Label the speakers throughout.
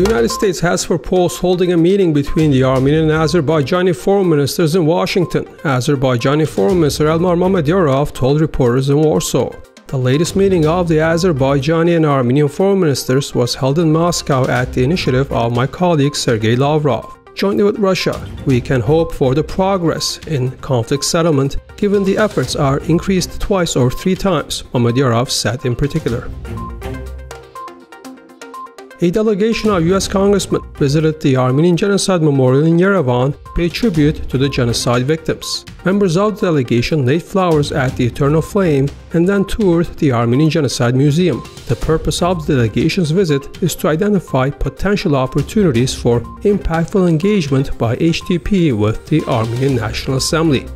Speaker 1: The United States has proposed holding a meeting between the Armenian and Azerbaijani foreign ministers in Washington. Azerbaijani Foreign Minister Elmar Mammadyarov told reporters in Warsaw. The latest meeting of the Azerbaijani and Armenian foreign ministers was held in Moscow at the initiative of my colleague Sergei Lavrov. Jointly with Russia, we can hope for the progress in conflict settlement given the efforts are increased twice or three times, Mammadyarov said in particular. A delegation of U.S. congressmen visited the Armenian Genocide Memorial in Yerevan to pay tribute to the genocide victims. Members of the delegation laid flowers at the Eternal Flame and then toured the Armenian Genocide Museum. The purpose of the delegation's visit is to identify potential opportunities for impactful engagement by HDP with the Armenian National Assembly.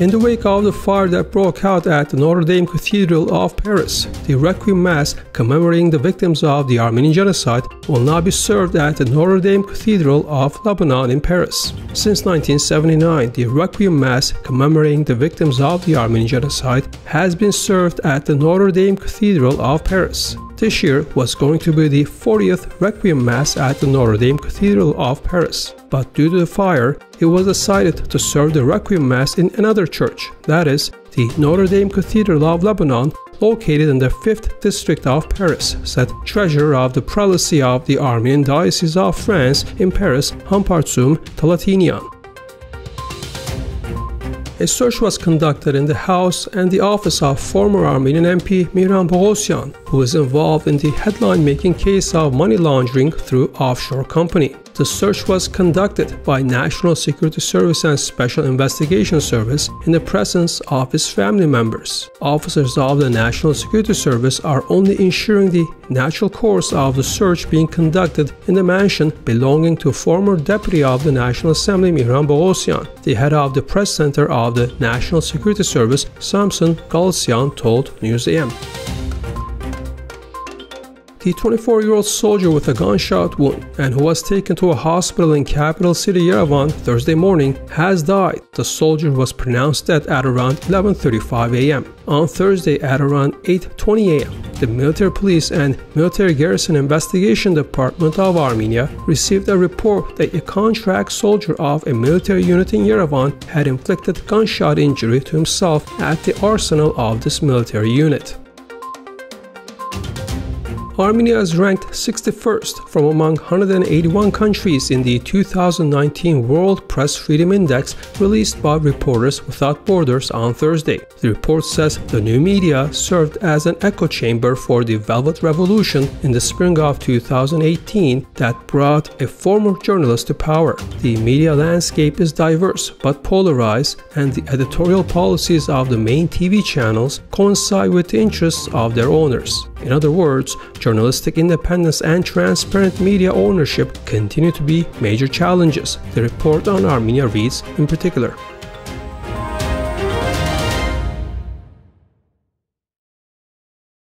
Speaker 1: In the wake of the fire that broke out at the Notre Dame Cathedral of Paris, the Requiem Mass commemorating the victims of the Armenian Genocide will now be served at the Notre Dame Cathedral of Lebanon in Paris. Since 1979, the Requiem Mass commemorating the victims of the Armenian Genocide has been served at the Notre Dame Cathedral of Paris. This year was going to be the 40th Requiem Mass at the Notre Dame Cathedral of Paris, but due to the fire, it was decided to serve the Requiem Mass in another church, that is, the Notre Dame Cathedral of Lebanon, located in the 5th district of Paris, said treasurer of the prelacy of the Armenian Diocese of France in Paris, Hampartsum Talatinian. A search was conducted in the house and the office of former Armenian MP Mehran Bogosyan, was involved in the headline-making case of money laundering through offshore company. The search was conducted by National Security Service and Special Investigation Service in the presence of his family members. Officers of the National Security Service are only ensuring the natural course of the search being conducted in the mansion belonging to former Deputy of the National Assembly Mehran Bogosyan. The head of the press center of the National Security Service, Samson Galsyan, told NewsAM. The 24 year old soldier with a gunshot wound and who was taken to a hospital in capital city Yerevan Thursday morning has died. The soldier was pronounced dead at around 11:35 a.m. On Thursday at around 8:20 a.m., the Military Police and Military Garrison Investigation Department of Armenia received a report that a contract soldier of a military unit in Yerevan had inflicted gunshot injury to himself at the arsenal of this military unit. Armenia is ranked 61st from among 181 countries in the 2019 World Press Freedom Index released by Reporters Without Borders on Thursday. The report says the new media served as an echo chamber for the Velvet Revolution in the spring of 2018 that brought a former journalist to power. The media landscape is diverse but polarized, and the editorial policies of the main TV channels coincide with the interests of their owners. In other words, journalistic independence and transparent media ownership continue to be major challenges, the report on Armenia reads in particular.